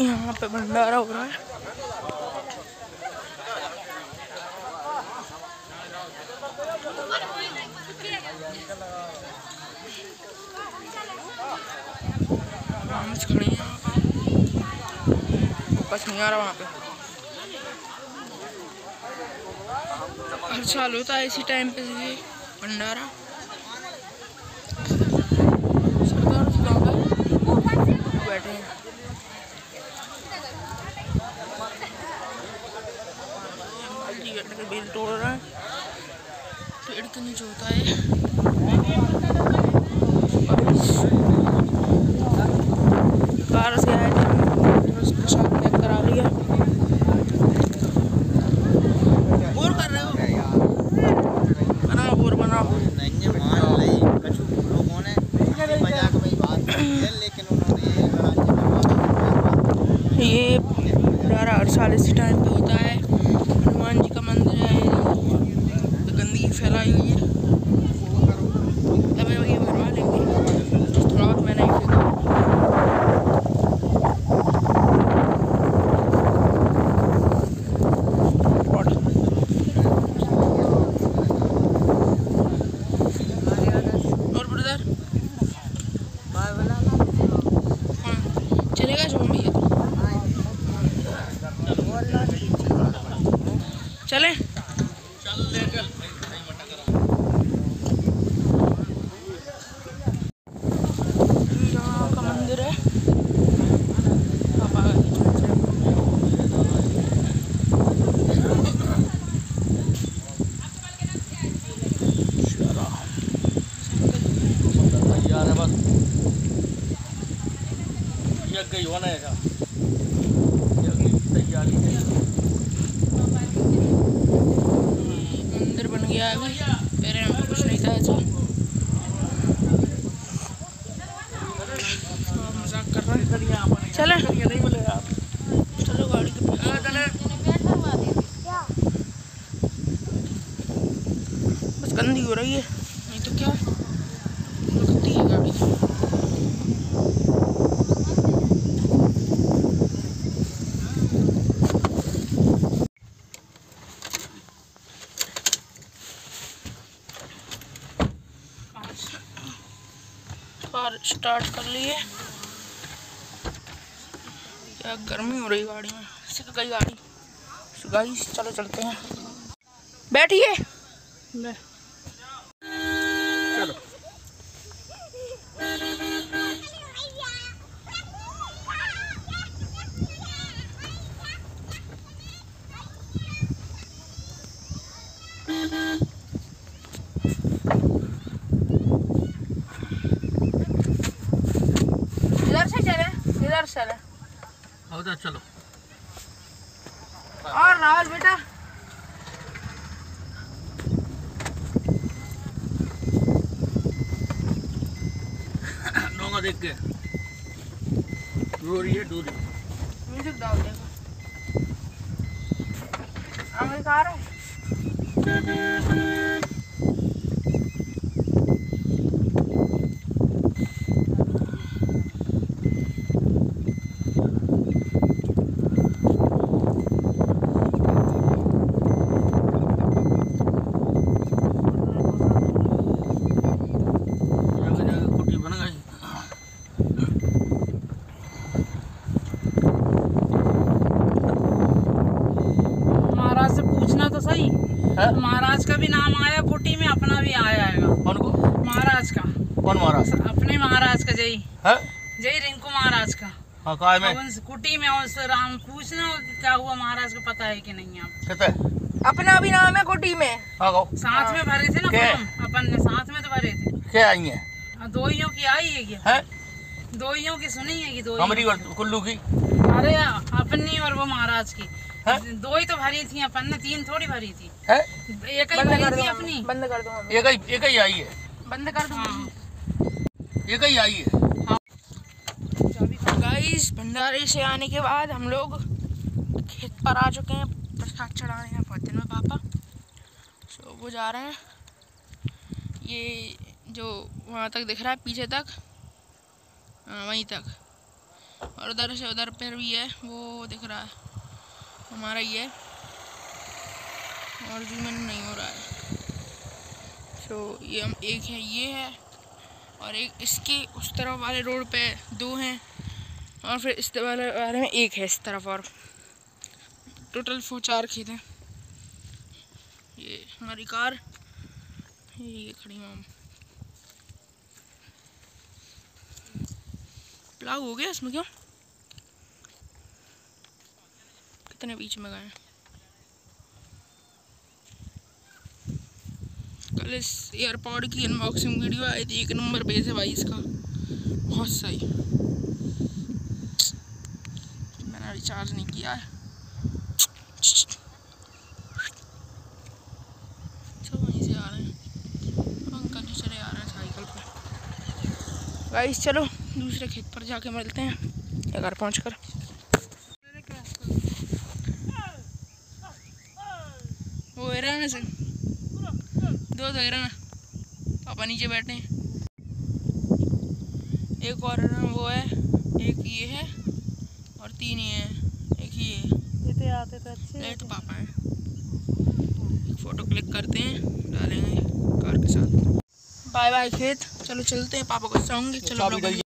यहाँ पे भंडारा हो रहा है। खड़ी है। बस नहीं आ रहा वहाँ पे। हर साल होता है इसी टाइम पे ये भंडारा। बैठे हैं। बेल तोड़ रहा है। पेड़ के नीचे होता है कार से आए थे हम, उसके साथ पैक करा लिया बोर कर रहे हो बनाओ बोर बनाओ नहीं मान ली कछु लोगों ने हँसी मज़ाक में ही बात की है लेकिन उन्होंने ये कहा कि ये हर साल इसी टाइम पे होता है हनुमान जी का मंदिर है तो गंदगी फैलाई हुई है अब ये भरवा लेंगे थोड़ा और मैंने ही फेंका और और ब्रदर हाँ चलेगा जो भैया चले यहाँ का मंदिर है आप आ गए। तैयार है बस ये गई होना है तैयारी है। मंदिर बन गया अभी। पहले कुछ नहीं था ऐसा। हाँ, मज़ाक कर रहा है चले। नहीं मिले आप चलो गाड़ी के पास। बस गंदी हो रही है नहीं तो क्या लगती है गाड़ी कार स्टार्ट कर लिए। क्या गर्मी हो रही गाड़ी में? सिक गई गाड़ी। गाड़ी, चलो चलते हैं। बैठिए चलो इधर से चले इधर से चले उधर चलो और रावल बेटा? देख के। डोरी है डोरी म्यूज़िक डाल देगा हमें खा रहा है जगह जगह कुटी बन गई महाराज से पूछना तो सही है महाराज का भी नाम आया कुटी में अपना भी आया आएगा कौन को? महाराज का। कौन मारा अपने महाराज का जय। है? जय रिंकू महाराज का। हाँ में? कुटी में उस राम पूछना क्या हुआ महाराज को पता है कि नहीं आप अपना भी नाम है कुटी में। हाँ साथ में भरे थे ना क्या? अपन ने साथ में तो भरे थे। क्या आई है? और दोइयों की आई है ये है? दोइयों की सुनी है कि दो हमारी और कुल्लू की? अरे अपनी और वो महाराज की। है दो ही तो भरी थी अपन ने तीन थोड़ी भरी थी। है? एक ही भरी थी अपनी। बंद कर दो एक ही एक ही आई है। बंद कर दो हाँ। एक ही आई है। गाइस भंडारे से आने के बाद हम लोग खेत पर आ चुके हैं। प्रसाद चढ़ाने हैं बहुत दिन में पापा। सो वो जा रहे हैं। ये जो वहाँ तक दिख रहा है पीछे तक। हाँ, वहीं तक। और उधर से उधर पर भी है वो दिख रहा है। हमारा ये और जूम इन नहीं हो रहा है। तो ये हम एक है, ये है, और एक इसके उस तरफ़ वाले रोड पे दो हैं, और फिर इस वाले वाले में एक है इस तरफ़ और। टोटल फो चार खेत हैं। ये हमारी कार, ये खड़ी मैम प्लाग हो गया इसमें क्यों? कितने बीच में गए? कल इस एयरपॉड की अनबॉक्सिंग वीडियो आई थी, एक नंबर बेस है भाई इसका। बहुत सही। मैंने रिचार्ज नहीं किया है। गाइस चलो दूसरे खेत पर जाके मिलते हैं। घर पहुँच वो हिरन से। दो तो हिरन पापा नीचे बैठे हैं। एक और वो है एक ये है और तीन ये है। एक ये है। आते तो अच्छे ये तो पापा हैं। एक फ़ोटो क्लिक करते हैं डालेंगे कार के साथ। बाय बाय खेत। चलो चलते हैं पापा को सॉन्ग चलो